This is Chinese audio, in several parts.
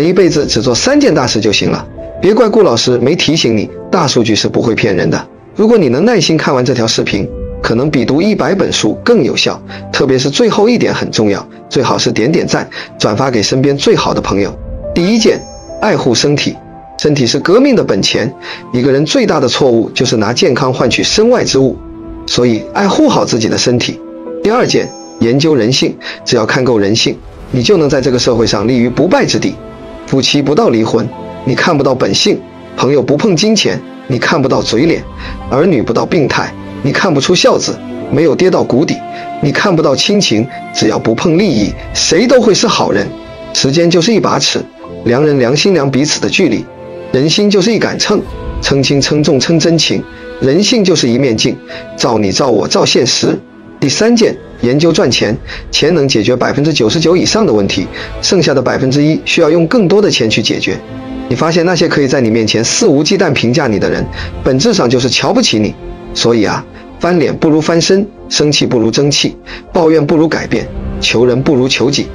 人一辈子只做三件大事就行了。别怪顾老师没提醒你，大数据是不会骗人的。如果你能耐心看完这条视频，可能比读一百本书更有效。特别是最后一点很重要，最好是点点赞，转发给身边最好的朋友。第一件，爱护身体，身体是革命的本钱。一个人最大的错误就是拿健康换取身外之物，所以爱护好自己的身体。第二件，研究人性，只要看够人性，你就能在这个社会上立于不败之地。夫妻不到离婚。你看不到本性，朋友不碰金钱，你看不到嘴脸；儿女不到病态，你看不出孝子；没有跌到谷底，你看不到亲情。只要不碰利益，谁都会是好人。时间就是一把尺，量人量心量彼此的距离；人心就是一杆秤，称轻称重称真情；人性就是一面镜，照你照我照现实。第三件，研究赚钱，钱能解决百分之九十九以上的问题，剩下的百分之一需要用更多的钱去解决。你发现那些可以在你面前肆无忌惮评价你的人，本质上就是瞧不起你。所以啊，翻脸不如翻身，生气不如争气，抱怨不如改变，求人不如求己。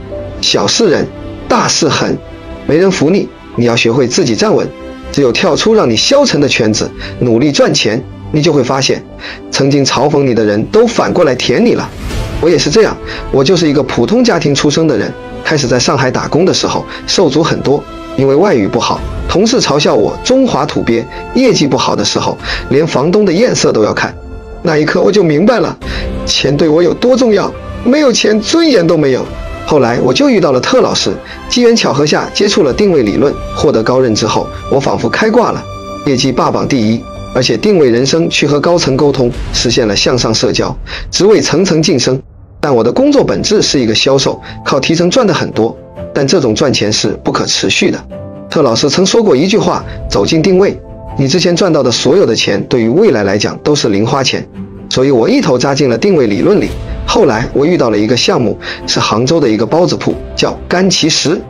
小事忍，大事狠，没人服你，你要学会自己站稳。只有跳出让你消沉的圈子，努力赚钱，你就会发现，曾经嘲讽你的人都反过来舔你了。我也是这样，我就是一个普通家庭出生的人，开始在上海打工的时候，受阻很多。因为外语不好，同事嘲笑我中华土鳖。业绩不好的时候，连房东的眼色都要看。那一刻我就明白了，钱对我有多重要。没有钱，尊严都没有。后来我就遇到了特老师，机缘巧合下接触了定位理论，获得高认之后，我仿佛开挂了，业绩霸榜第一，而且定位人生去和高层沟通，实现了向上社交，职位层层晋升。但我的工作本质是一个销售，靠提成赚的很多。但这种赚钱是不可持续的。特老师曾说过一句话：“走进定位，你之前赚到的所有的钱，对于未来来讲都是零花钱。”所以，我一头扎进了定位理论里。后来，我遇到了一个项目，是杭州的一个包子铺，叫甘其食。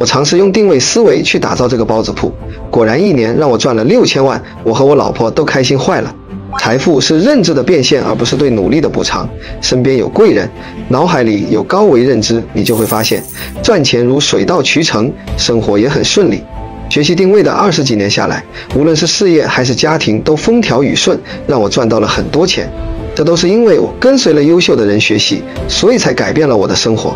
我尝试用定位思维去打造这个包子铺，果然一年让我赚了六千万，我和我老婆都开心坏了。财富是认知的变现，而不是对努力的补偿。身边有贵人，脑海里有高维认知，你就会发现，赚钱如水到渠成，生活也很顺利。学习定位的二十几年下来，无论是事业还是家庭，都风调雨顺，让我赚到了很多钱。这都是因为我跟随了优秀的人学习，所以才改变了我的生活。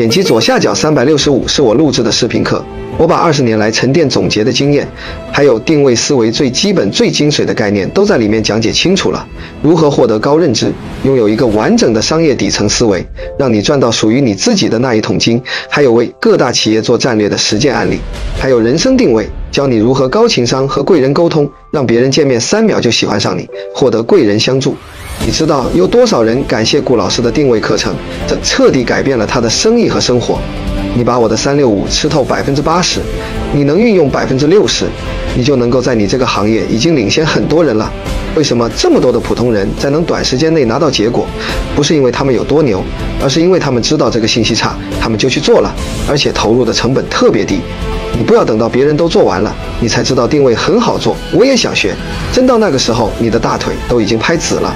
点击左下角三百六十五，是我录制的视频课。我把二十年来沉淀总结的经验，还有定位思维最基本、最精髓的概念，都在里面讲解清楚了。如何获得高认知，拥有一个完整的商业底层思维，让你赚到属于你自己的那一桶金。还有为各大企业做战略的实践案例，还有人生定位，教你如何高情商和贵人沟通，让别人见面三秒就喜欢上你，获得贵人相助。你知道有多少人感谢顾老师的定位课程？这彻底改变了他的生意和生活。你把我的三六五吃透百分之八十，你能运用百分之六十，你就能够在你这个行业已经领先很多人了。为什么这么多的普通人在能短时间内拿到结果？不是因为他们有多牛，而是因为他们知道这个信息差，他们就去做了，而且投入的成本特别低。你不要等到别人都做完了，你才知道定位很好做。我也想学，真到那个时候，你的大腿都已经拍紫了。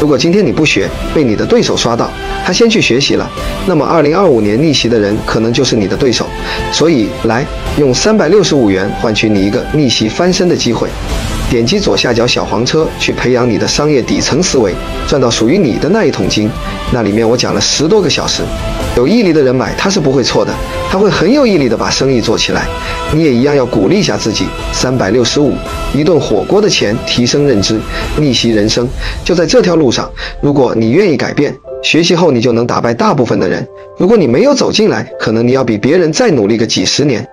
如果今天你不学，被你的对手刷到，他先去学习了，那么二零二五年逆袭的人可能就是你的对手。所以，来用三百六十五元换取你一个逆袭翻身的机会。点击左下角小黄车去培养你的商业底层思维，赚到属于你的那一桶金。那里面我讲了十多个小时，有毅力的人买他是不会错的，他会很有毅力的把生意做起来。你也一样要鼓励一下自己。三百六十五，一顿火锅的钱，提升认知，逆袭人生，就在这条路上。如果你愿意改变，学习后你就能打败大部分的人。如果你没有走进来，可能你要比别人再努力个几十年。